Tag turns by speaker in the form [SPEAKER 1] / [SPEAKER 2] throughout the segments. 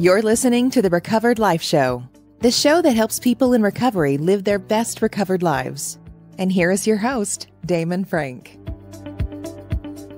[SPEAKER 1] You're listening to the Recovered Life Show, the show that helps people in recovery live their best recovered lives. And here is your host, Damon Frank.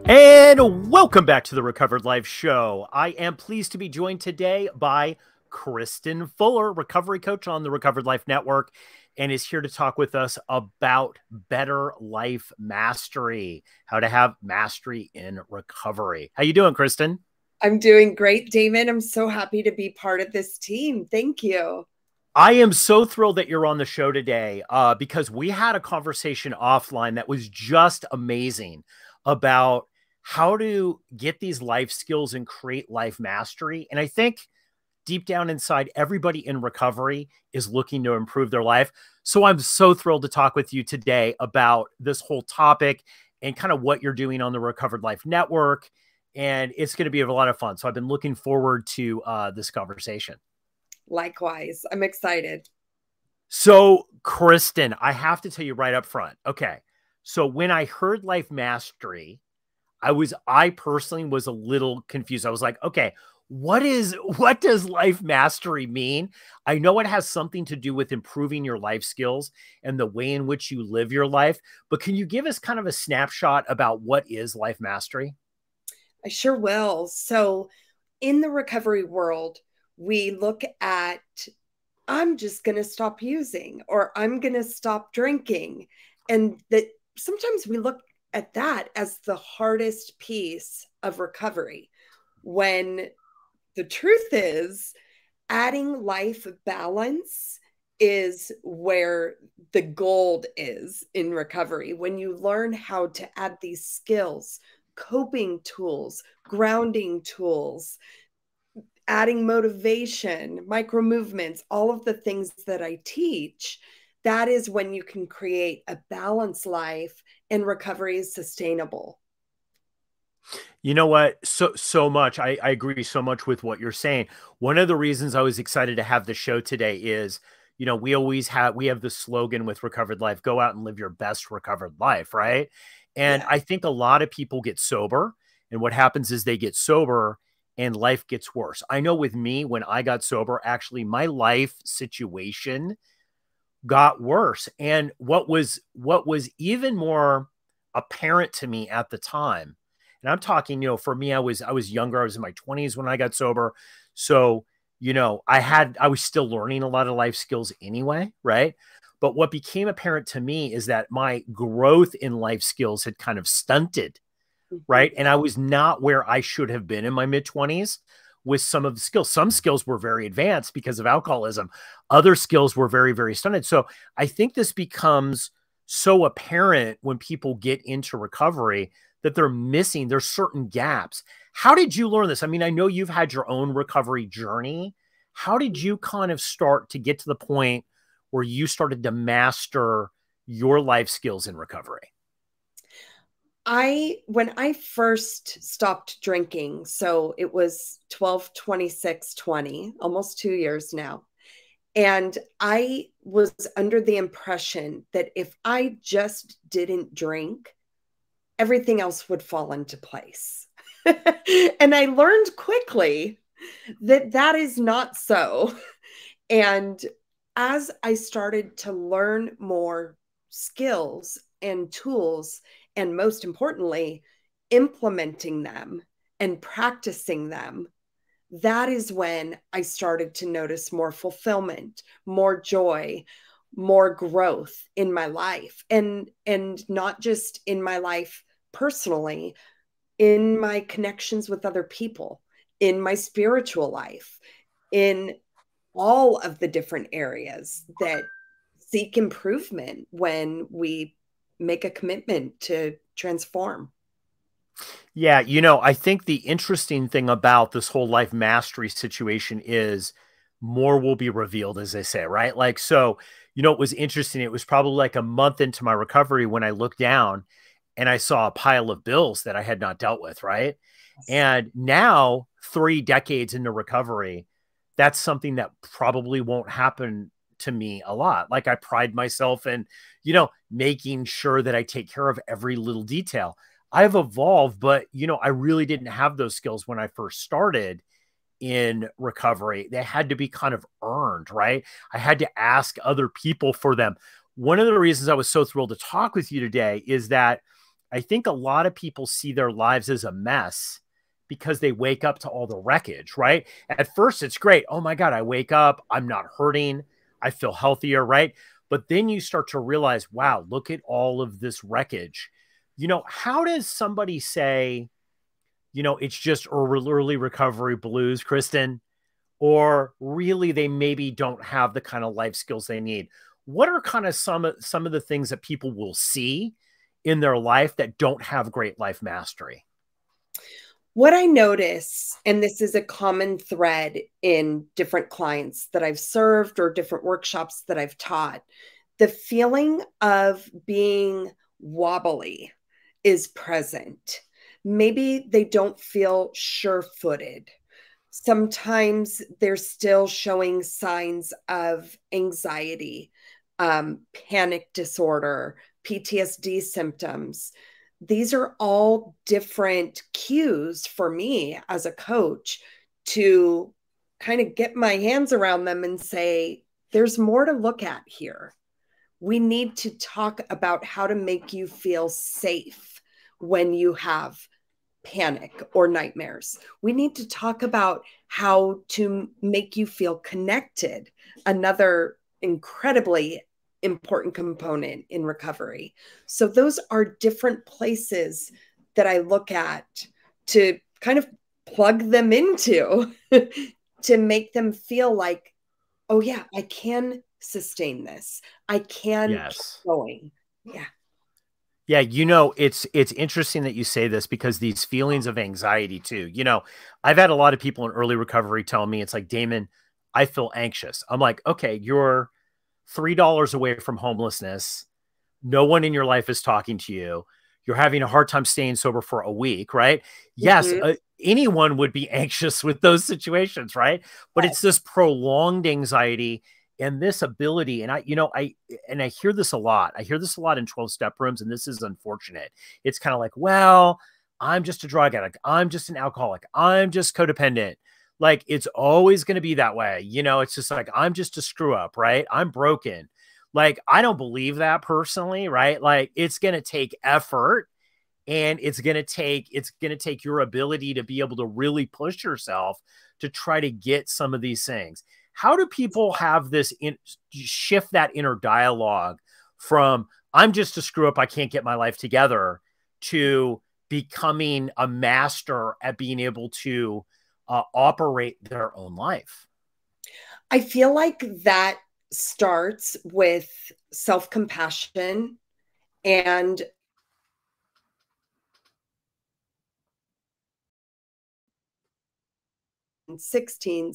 [SPEAKER 2] And welcome back to the Recovered Life Show. I am pleased to be joined today by Kristin Fuller, recovery coach on the Recovered Life Network, and is here to talk with us about better life mastery, how to have mastery in recovery. How you doing, Kristin?
[SPEAKER 3] I'm doing great, Damon. I'm so happy to be part of this team. Thank you.
[SPEAKER 2] I am so thrilled that you're on the show today uh, because we had a conversation offline that was just amazing about how to get these life skills and create life mastery. And I think deep down inside, everybody in recovery is looking to improve their life. So I'm so thrilled to talk with you today about this whole topic and kind of what you're doing on the Recovered Life Network and it's going to be a lot of fun. So I've been looking forward to uh, this conversation.
[SPEAKER 3] Likewise, I'm excited.
[SPEAKER 2] So, Kristin, I have to tell you right up front. Okay. So, when I heard life mastery, I was, I personally was a little confused. I was like, okay, what is, what does life mastery mean? I know it has something to do with improving your life skills and the way in which you live your life, but can you give us kind of a snapshot about what is life mastery?
[SPEAKER 3] I sure will. So, in the recovery world, we look at I'm just going to stop using or I'm going to stop drinking. And that sometimes we look at that as the hardest piece of recovery when the truth is adding life balance is where the gold is in recovery. When you learn how to add these skills, coping tools, grounding tools, adding motivation, micro movements, all of the things that I teach, that is when you can create a balanced life and recovery is sustainable.
[SPEAKER 2] You know what? So so much. I, I agree so much with what you're saying. One of the reasons I was excited to have the show today is, you know, we always have we have the slogan with Recovered Life: "Go out and live your best recovered life." Right? And yeah. I think a lot of people get sober. And what happens is they get sober and life gets worse. I know with me, when I got sober, actually, my life situation got worse. And what was what was even more apparent to me at the time, and I'm talking, you know, for me, I was I was younger, I was in my 20s when I got sober. So, you know, I had I was still learning a lot of life skills anyway, right? But what became apparent to me is that my growth in life skills had kind of stunted, mm-hmm. right? And I was not where I should have been in my mid 20s with some of the skills. Some skills were very advanced because of alcoholism, other skills were very, very stunted. So I think this becomes so apparent when people get into recovery that they're missing there's certain gaps. How did you learn this? I mean, I know you've had your own recovery journey. How did you kind of start to get to the point where you started to master your life skills in recovery?
[SPEAKER 3] I when I first stopped drinking, so it was 12 26 20, almost 2 years now. And I was under the impression that if I just didn't drink, everything else would fall into place. and I learned quickly that that is not so. And as I started to learn more skills and tools, and most importantly, implementing them and practicing them, that is when I started to notice more fulfillment, more joy, more growth in my life. And and not just in my life personally in my connections with other people in my spiritual life in all of the different areas that seek improvement when we make a commitment to transform.
[SPEAKER 2] Yeah, you know, I think the interesting thing about this whole life mastery situation is more will be revealed, as they say, right? Like, so, you know, it was interesting. It was probably like a month into my recovery when I looked down and I saw a pile of bills that I had not dealt with, right? And now, three decades into recovery, that's something that probably won't happen to me a lot. Like I pride myself in, you know, making sure that I take care of every little detail. I've evolved, but you know, I really didn't have those skills when I first started. in recovery. They had to be kind of earned, right? I had to ask other people for them. One of the reasons I was so thrilled to talk with you today is that I think a lot of people see their lives as a mess because they wake up to all the wreckage, right? At first, it's great. Oh my God, I wake up, I'm not hurting, I feel healthier, right? But then you start to realize, wow, look at all of this wreckage. You know, how does somebody say, you know, it's just early recovery blues, Kristin, or really they maybe don't have the kind of life skills they need? What are kind of some some of the things that people will see in their life that don't have great life mastery?
[SPEAKER 3] What I notice, and this is a common thread in different clients that I've served or different workshops that I've taught, the feeling of being wobbly is present. Maybe they don't feel sure footed. Sometimes they're still showing signs of anxiety, um, panic disorder, PTSD symptoms. These are all different cues for me as a coach to kind of get my hands around them and say, there's more to look at here. We need to talk about how to make you feel safe when you have panic or nightmares. We need to talk about how to make you feel connected. Another incredibly important component in recovery. So, those are different places that I look at to kind of plug them into to make them feel like, oh, yeah, I can sustain this. I can yes. keep going. Yeah.
[SPEAKER 2] Yeah, you know, it's it's interesting that you say this because these feelings of anxiety too. You know, I've had a lot of people in early recovery tell me it's like, Damon, I feel anxious. I'm like, okay, you're $3 away from homelessness. No one in your life is talking to you. You're having a hard time staying sober for a week, right? Yes, mm-hmm. uh, anyone would be anxious with those situations, right? But it's this prolonged anxiety and this ability and i you know i and i hear this a lot i hear this a lot in 12 step rooms and this is unfortunate it's kind of like well i'm just a drug addict i'm just an alcoholic i'm just codependent like it's always going to be that way. You know, it's just like I'm just a screw up, right? I'm broken. Like I don't believe that personally, right? Like it's going to take effort and it's going to take it's going to take your ability to be able to really push yourself to try to get some of these things. How do people have this in, shift that inner dialogue from I'm just a screw up, I can't get my life together to becoming a master at being able to uh, operate their own life.
[SPEAKER 3] I feel like that starts with self compassion and Sixteen.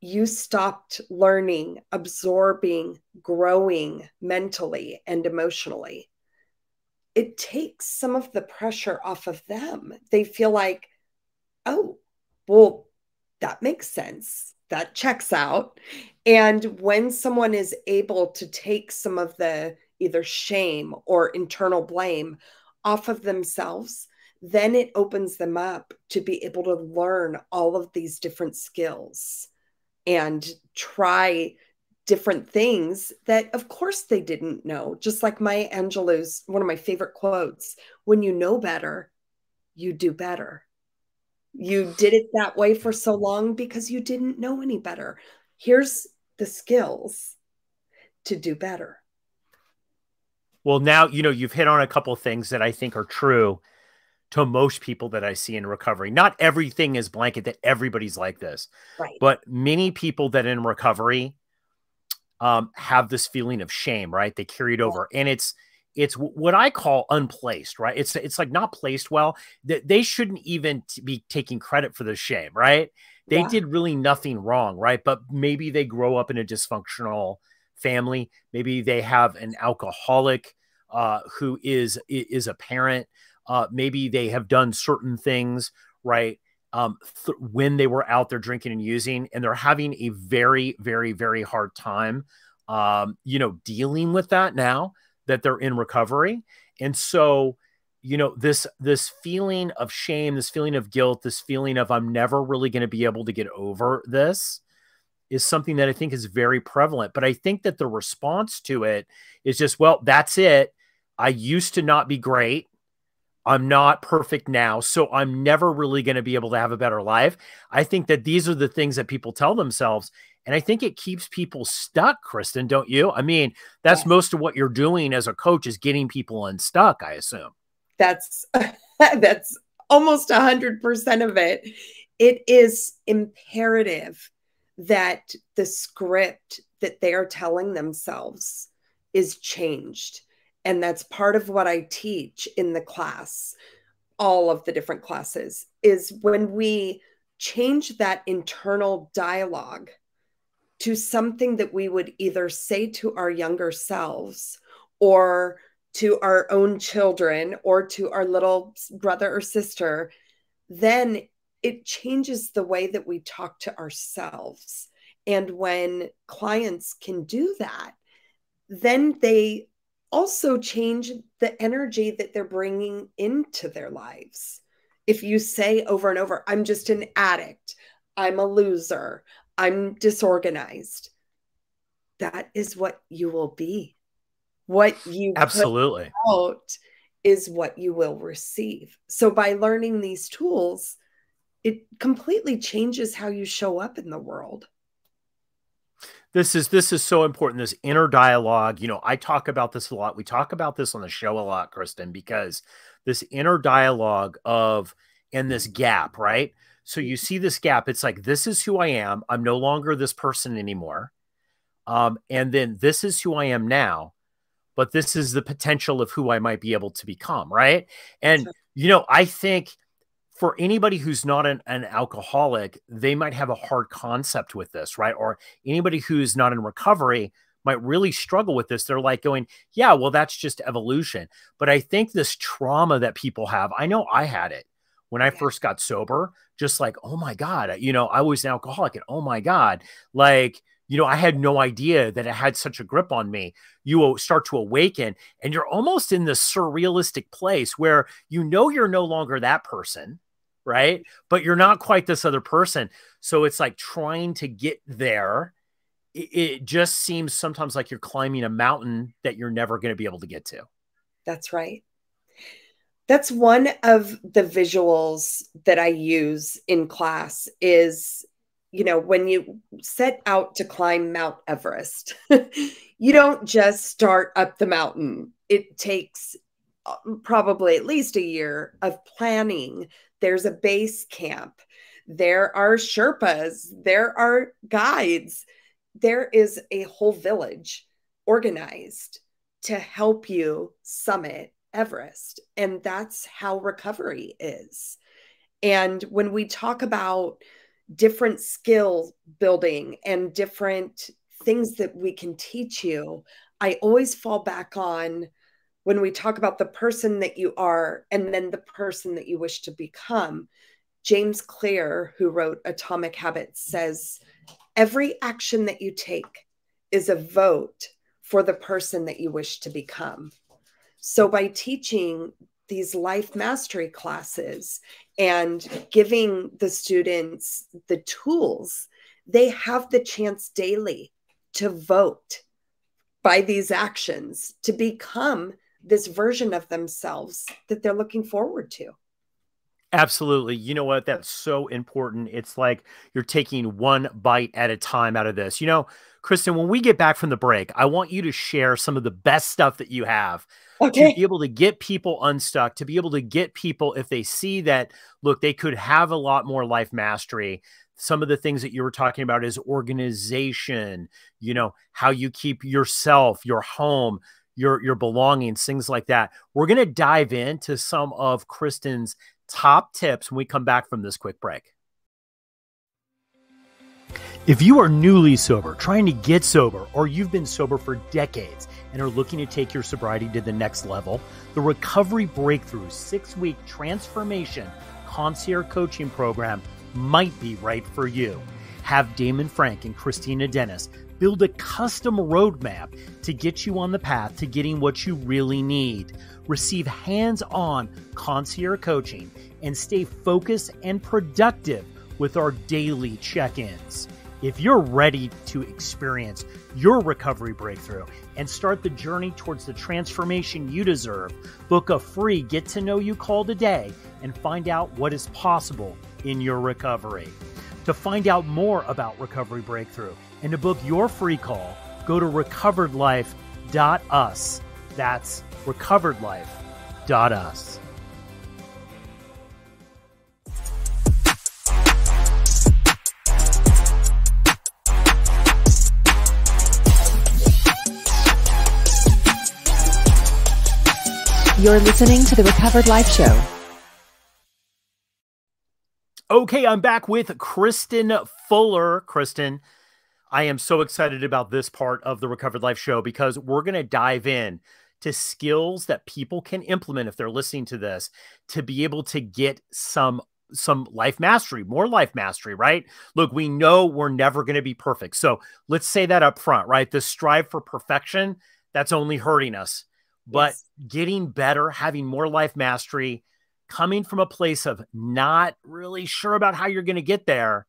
[SPEAKER 3] you stopped learning, absorbing, growing mentally and emotionally it takes some of the pressure off of them. They feel like, oh, well, that makes sense. That checks out. And when someone is able to take some of the either shame or internal blame off of themselves, then it opens them up to be able to learn all of these different skills and try different things that of course they didn't know. Just like maya angelou's one of my favorite quotes when you know better you do better. You did it that way for so long because you didn't know any better. Here's the skills to do better.
[SPEAKER 2] Well now you know you've hit on a couple things that i think are true to most people that i see in recovery. Not everything is blanket that everybody's like this
[SPEAKER 3] right.
[SPEAKER 2] but many people that in recovery um, have this feeling of shame, right? They carry it over, and it's it's what I call unplaced, right? It's it's like not placed well. That they shouldn't even be taking credit for the shame, right? They yeah. did really nothing wrong, right? But maybe they grow up in a dysfunctional family. Maybe they have an alcoholic uh, who is is a parent. Uh, maybe they have done certain things, right? Um, th- when they were out there drinking and using, and they're having a very, very, very hard time, um, you know, dealing with that now that they're in recovery. And so you know this this feeling of shame this feeling of guilt this feeling of i'm never really going to be able to get over this is something that i think is very prevalent. But i think that the response to it is just well that's it. I used to not be great i'm not perfect now so i'm never really going to be able to have a better life. I think that these are the things that people tell themselves and I think it keeps people stuck, Kristin, don't you? I mean, that's most of what you're doing as a coach is getting people unstuck, I assume.
[SPEAKER 3] That's that's almost a hundred percent of it. It is imperative that the script that they are telling themselves is changed and that's part of what i teach in the class all of the different classes is when we change that internal dialogue to something that we would either say to our younger selves or to our own children or to our little brother or sister, then it changes the way that we talk to ourselves. And when clients can do that, then they also change the energy that they're bringing into their lives. If you say over and over, I'm just an addict, I'm a loser, I'm disorganized, that is what you will be what you
[SPEAKER 2] absolutely
[SPEAKER 3] out is what you will receive. So by learning these tools, it completely changes how you show up in the world.
[SPEAKER 2] This is this is so important. This inner dialogue. You know, I talk about this a lot. We talk about this on the show a lot, Kristin, because this inner dialogue of and this gap, right? So you see this gap. It's like this is who I am. I'm no longer this person anymore. Um, and then this is who I am now but this is the potential of who I might be able to become, right? And you know, I think for anybody who's not an, an, alcoholic, they might have a hard concept with this, right? Or anybody who's not in recovery might really struggle with this. They're like going, yeah, well, that's just evolution. But I think this trauma that people have, I know I had it when I first got sober, just like, oh my God, you know, I was an alcoholic and oh my God, like, you know, I had no idea that it had such a grip on me. You will start to awaken, and you're almost in this surrealistic place where you know you're no longer that person, right? But you're not quite this other person. So it's like trying to get there. It, it just seems sometimes like you're climbing a mountain that you're never going to be able to get to.
[SPEAKER 3] That's right. That's one of the visuals that I use in class is you know, when you set out to climb Mount Everest, you don't just start up the mountain. It takes Uh, probably at least a year of planning. There's a base camp, there are Sherpas, there are guides, there is a whole village organized to help you summit Everest. And that's how recovery is. And when we talk about different skill building and different things that we can teach you, I always fall back on when we talk about the person that you are and then the person that you wish to become. James Clear, who wrote Atomic Habits, says every action that you take is a vote for the person that you wish to become. So, by teaching these life mastery classes and giving the students the tools, they have the chance daily to vote by these actions to become this version of themselves that they're looking forward to.
[SPEAKER 2] Absolutely. You know what? That's so important. It's like you're taking one bite at a time out of this. You know, Kristin, when we get back from the break, I want you to share some of the best stuff that you have okay. to be able to get people unstuck, to be able to get people, if they see that, look, they could have a lot more life mastery. Some of the things that you were talking about is organization, you know, how you keep yourself, your home, your your belongings, things like that. We're going to dive into some of Kristin's top tips when we come back from this quick break. If you are newly sober, trying to get sober, or you've been sober for decades and are looking to take your sobriety to the next level, the Recovery Breakthrough six week transformation concierge coaching program might be right for you. Have Damon Frank and Christina Dennis build a custom roadmap to get you on the path to getting what you really need. Receive hands on concierge coaching and stay focused and productive with our daily check ins. If you're ready to experience your recovery breakthrough and start the journey towards the transformation you deserve, book a free get to know you call today and find out what is possible in your recovery. To find out more about Recovery Breakthrough and to book your free call, go to recoveredlife.us. That's recoveredlife.us.
[SPEAKER 1] You're listening to the Recovered Life Show.
[SPEAKER 2] Okay, I'm back with Kristin Fuller. Kristin, I am so excited about this part of the Recovered Life Show because we're going to dive in to skills that people can implement if they're listening to this to be able to get some some life mastery, more life mastery, right? Look, we know we're never going to be perfect. So let's say that up front, right? The strive for perfection, that's only hurting us but yes. getting better, having more life mastery, coming from a place of not really sure about how you're going to get there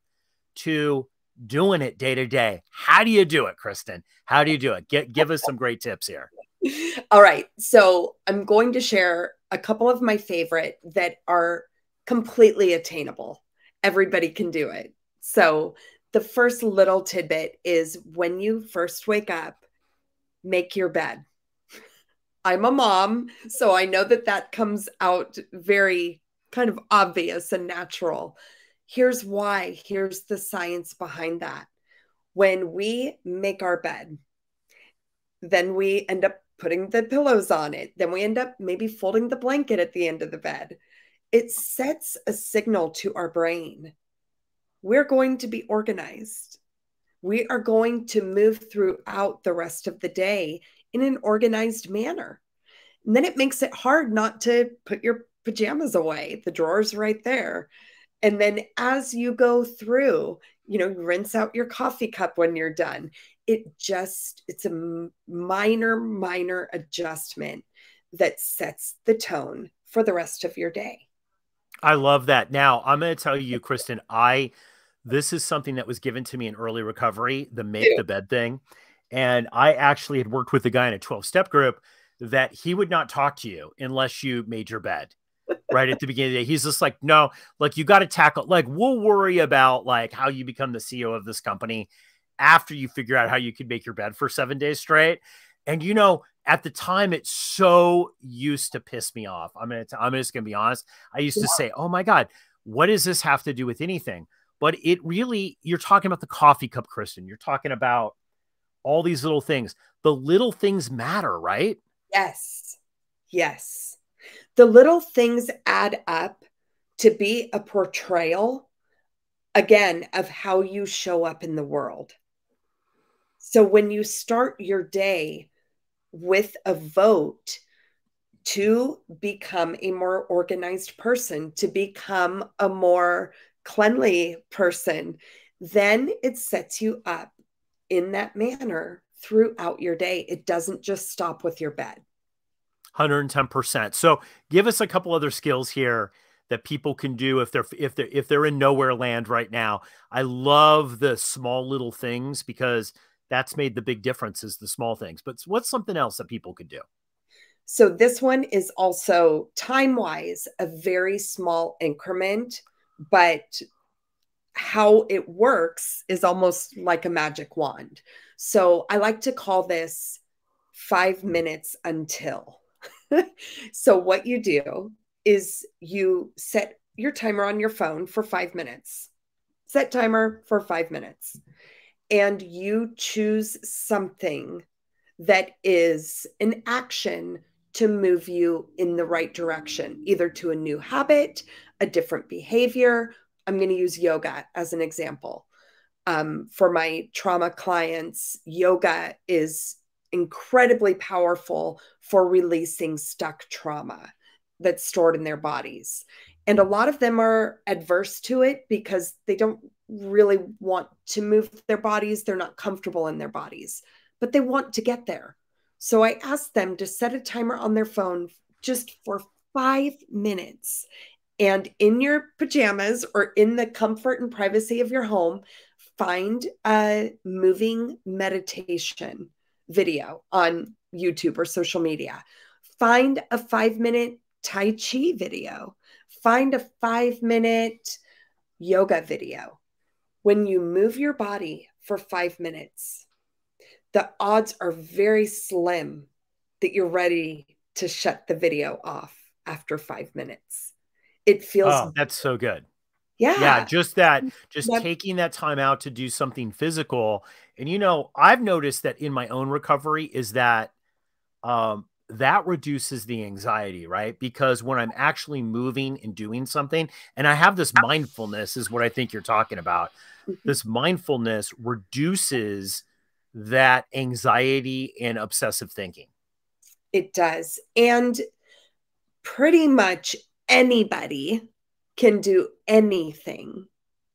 [SPEAKER 2] to doing it day to day. How do you do it, Kristin? How do you do it? Get, give us some great tips here.
[SPEAKER 3] All right. So I'm going to share a couple of my favorite that are completely attainable. Everybody can do it. So the first little tidbit is when you first wake up, make your bed. I'm a mom, so I know that that comes out very kind of obvious and natural. Here's why. Here's the science behind that. When we make our bed, then we end up putting the pillows on it. Then we end up maybe folding the blanket at the end of the bed. It sets a signal to our brain. We're going to be organized. We are going to move throughout the rest of the day in an organized manner. And then it makes it hard not to put your pajamas away. The drawer's right there. And then as you go through, you know, rinse out your coffee cup when you're done. It just, it's a minor, minor adjustment that sets the tone for the rest of your day.
[SPEAKER 2] I love that. Now, I'm going to tell you, Kristin, I, this is something that was given to me in early recovery, the make the bed thing. And I actually had worked with a guy in a 12 step group that he would not talk to you unless you made your bed right at the beginning of the day. He's just like, no, like you got to tackle, like, we'll worry about like how you become the CEO of this company after you figure out how you can make your bed for seven days straight. And you know, at the time, it so used to piss me off. I'm gonna, t- I'm just gonna be honest. I used to say, "Oh my god, what does this have to do with anything?" But it really, you're talking about the coffee cup, Kristin. You're talking about all these little things. The little things matter, right?
[SPEAKER 3] Yes. Yes. The little things add up to be a portrayal, again, of how you show up in the world. So when you start your day with a vote to become a more organized person, to become a more cleanly person, then it sets you up in that manner throughout your day. It doesn't just stop with your bed.
[SPEAKER 2] 110%. So give us a couple other skills here that people can do if they're if they're if they're in nowhere land right now. I love the small little things because that's made the big difference is the small things. But what's something else that people could do?
[SPEAKER 3] So this one is also time-wise a very small increment, but how it works is almost like a magic wand. So I like to call this 5 minutes until so, what you do is you set your timer on your phone for five minutes, set timer for five minutes, and you choose something that is an action to move you in the right direction, either to a new habit, a different behavior. I'm going to use yoga as an example. Um, for my trauma clients, yoga is incredibly powerful for releasing stuck trauma that's stored in their bodies. And a lot of them are adverse to it because they don't really want to move their bodies, they're not comfortable in their bodies, but they want to get there. So I asked them to set a timer on their phone just for five minutes. And in your pajamas or in the comfort and privacy of your home, find a moving meditation video on YouTube or social media. Find a five minute Tai Chi video. Find a five minute yoga video. When you move your body for five minutes, the odds are very slim that you're ready to shut the video off after five minutes. It feels
[SPEAKER 2] oh, that's so good.
[SPEAKER 3] Yeah.
[SPEAKER 2] Yeah. Just that, just taking that time out to do something physical. And, you know, I've noticed that in my own recovery is that um, that reduces the anxiety, right? Because when I'm actually moving and doing something, and I have this mindfulness, is what I think you're talking about. Mm-hmm. This mindfulness reduces that anxiety and obsessive thinking.
[SPEAKER 3] It does. And pretty much anybody can do anything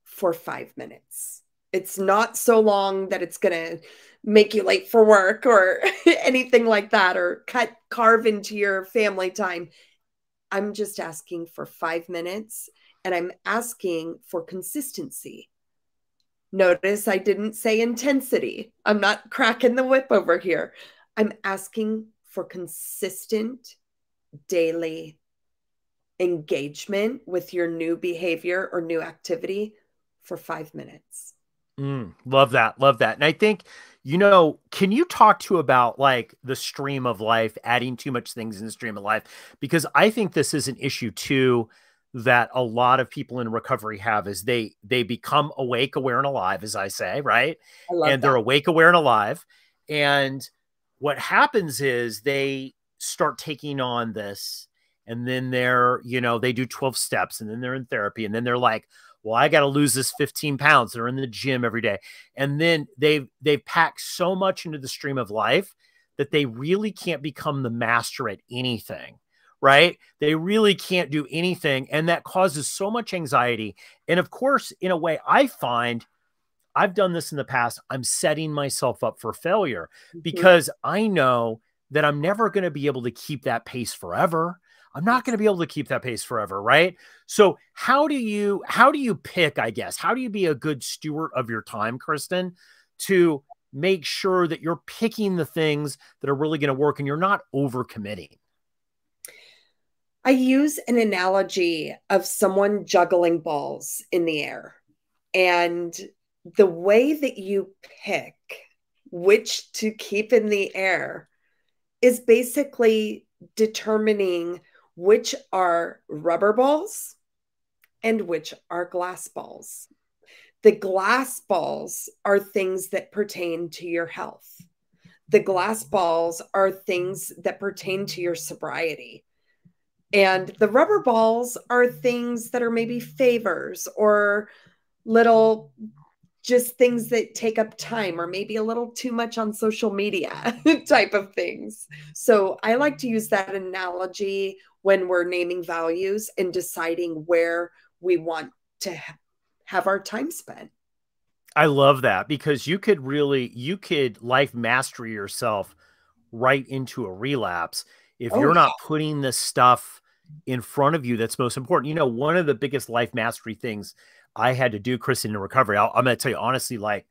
[SPEAKER 3] for five minutes. It's not so long that it's going to make you late for work or anything like that or cut carve into your family time. I'm just asking for 5 minutes and I'm asking for consistency. Notice I didn't say intensity. I'm not cracking the whip over here. I'm asking for consistent daily engagement with your new behavior or new activity for five minutes.
[SPEAKER 2] Mm, love that. Love that. And I think you know, can you talk to about like the stream of life, adding too much things in the stream of life? Because I think this is an issue too that a lot of people in recovery have is they they become awake, aware, and alive, as I say, right? I and that. they're awake, aware, and alive. And what happens is they start taking on this, and then they're, you know, they do 12 steps, and then they're in therapy, and then they're like, well i got to lose this 15 pounds they're in the gym every day. And then they've they've packed so much into the stream of life that they really can't become the master at anything right? They really can't do anything and that causes so much anxiety. And of course in a way i find i've done this in the past i'm setting myself up for failure mm-hmm. because i know that i'm never going to be able to keep that pace forever I'm not going to be able to keep that pace forever, right? So how do you how do you pick, I guess? How do you be a good steward of your time, Kristen, to make sure that you're picking the things that are really going to work and you're not overcommitting?
[SPEAKER 3] I use an analogy of someone juggling balls in the air. And the way that you pick which to keep in the air is basically determining which are rubber balls and which are glass balls. The glass balls are things that pertain to your health. The glass balls are things that pertain to your sobriety. And the rubber balls are things that are maybe favors or little just things that take up time or maybe a little too much on social media type of things. So I like to use that analogy when we're naming values and deciding where we want to ha- have our time spent.
[SPEAKER 2] I love that because you could really you could life mastery yourself right into a relapse if oh, you're not putting the stuff in front of you that's most important. You know, one of the biggest life mastery things I had to do, Chris, in recovery, i am going to tell you honestly, like,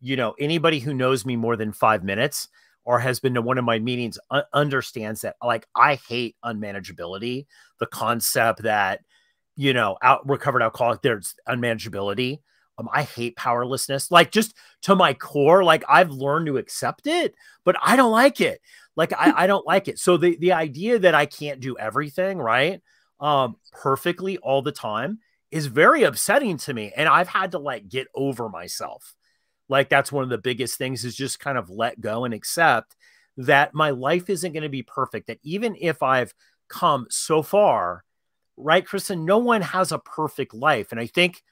[SPEAKER 2] you know, anybody who knows me more than five minutes, or has been to one of my meetings understands that like I hate unmanageability, the concept that you know, out recovered alcoholic, there's unmanageability. Um, I hate powerlessness, like just to my core. Like I've learned to accept it, but I don't like it. Like I, I don't like it. So the the idea that I can't do everything right, um, perfectly all the time is very upsetting to me, and I've had to like get over myself like that's one of the biggest things is just kind of let go and accept that my life isn't going to be perfect that even if i've come so far right kristin no one has a perfect life. And i think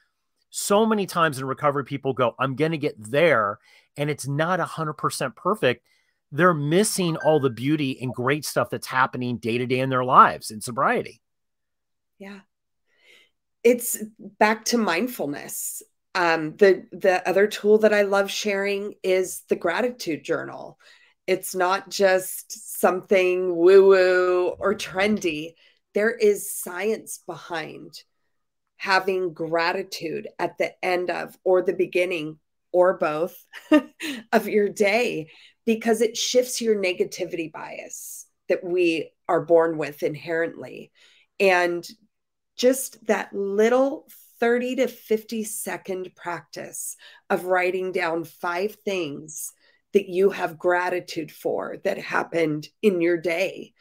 [SPEAKER 2] so many times in recovery people go i'm going to get there and it's not 100% perfect. They're missing all the beauty and great stuff that's happening day to day in their lives in sobriety.
[SPEAKER 3] Yeah. It's back to mindfulness Um, the the other tool that I love sharing is the gratitude journal. It's not just something woo woo or trendy. There is science behind having gratitude at the end of or the beginning or both of your day because it shifts your negativity bias that we are born with inherently. And just that little 30 to 50 second practice of writing down five things that you have gratitude for that happened in your day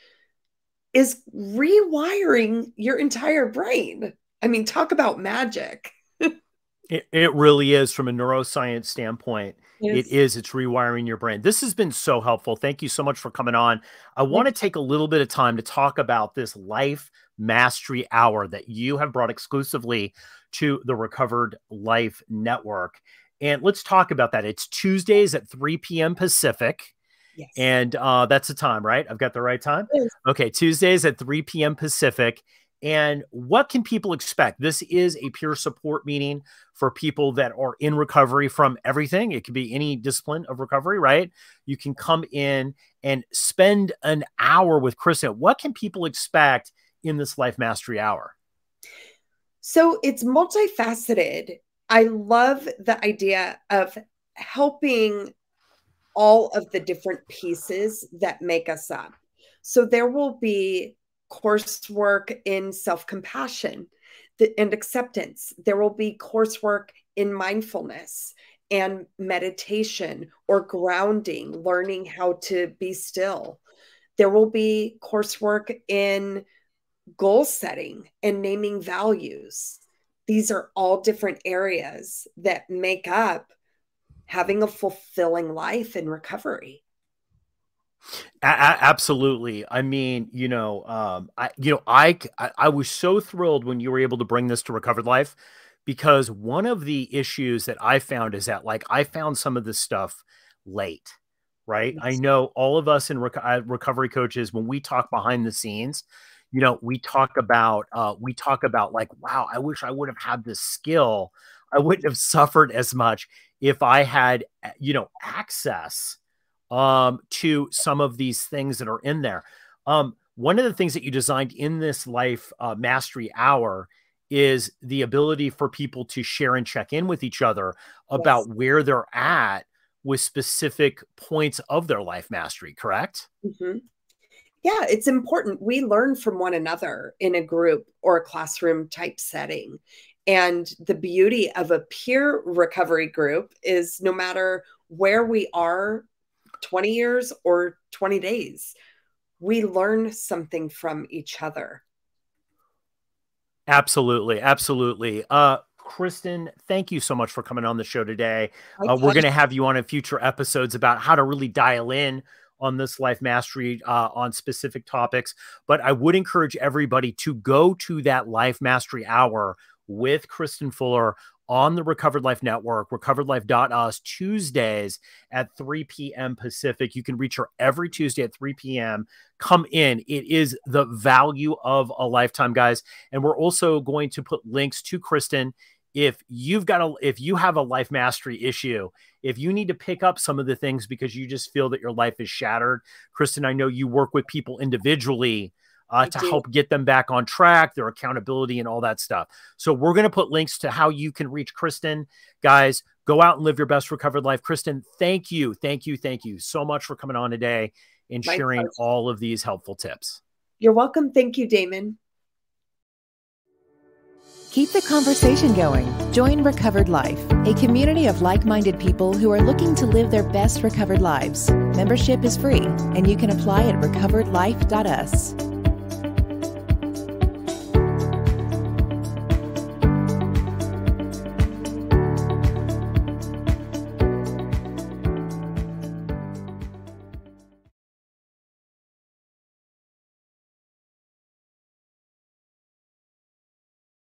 [SPEAKER 3] is rewiring your entire brain. I mean, talk about magic.
[SPEAKER 2] it, it really is from a neuroscience standpoint. Yes. It is. It's rewiring your brain. This has been so helpful. Thank you so much for coming on. I want to take a little bit of time to talk about this life mastery hour that you have brought exclusively to the Recovered Life Network. And let's talk about that. It's Tuesdays at 3 p.m. Pacific. Yes. And uh, that's the time, right? I've got the right time. Yes. Okay, Tuesdays at 3 p.m. Pacific. And what can people expect? This is a peer support meeting for people that are in recovery from everything. It could be any discipline of recovery, right? You can come in and spend an hour with Kristin. What can people expect in this Life Mastery Hour?
[SPEAKER 3] So it's multifaceted. I love the idea of helping all of the different pieces that make us up. So there will be coursework in self compassion and acceptance. There will be coursework in mindfulness and meditation or grounding, learning how to be still. There will be coursework in goal setting and naming values. These are all different areas that make up having a fulfilling life in recovery.
[SPEAKER 2] A- absolutely. I mean, you know, um, I, you know, I, I, was so thrilled when you were able to bring this to Recovered Life because one of the issues that I found is that, like, I found some of this stuff late, right? Yes. I know all of us in rec- uh, recovery coaches, when we talk behind the scenes, you know, we talk about, uh, we talk about like, wow, I wish I would have had this skill. I wouldn't have suffered as much if I had, you know, access um, to some of these things that are in there. Um, one of the things that you designed in this life uh, mastery hour is the ability for people to share and check in with each other about yes. where they're at with specific points of their life mastery, correct?
[SPEAKER 3] Mm-hmm. Yeah, it's important. We learn from one another in a group or a classroom type setting. And the beauty of a peer recovery group is no matter where we are 20 years or 20 days. We learn something from each other.
[SPEAKER 2] Absolutely. Absolutely. Uh, Kristin, thank you so much for coming on the show today. Uh, we're going to have you on in future episodes about how to really dial in on this life mastery uh, on specific topics. But I would encourage everybody to go to that life mastery hour with Kristin Fuller on the Recovered Life Network, recoveredlife.us, Tuesdays at 3 p.m. Pacific. You can reach her every Tuesday at 3 p.m. Come in. It is the value of a lifetime, guys. And we're also going to put links to Kristin. If you've got a, if you have a life mastery issue, if you need to pick up some of the things because you just feel that your life is shattered, Kristin, I know you work with people individually uh, to do. help get them back on track, their accountability, and all that stuff. So we're going to put links to how you can reach Kristin. Guys, go out and live your best recovered life. Kristin, thank you, thank you, thank you so much for coming on today and My sharing pleasure. all of these helpful tips.
[SPEAKER 3] You're welcome. Thank you, Damon.
[SPEAKER 1] Keep the conversation going. Join Recovered Life, a community of like minded people who are looking to live their best recovered lives. Membership is free, and you can apply at recoveredlife.us.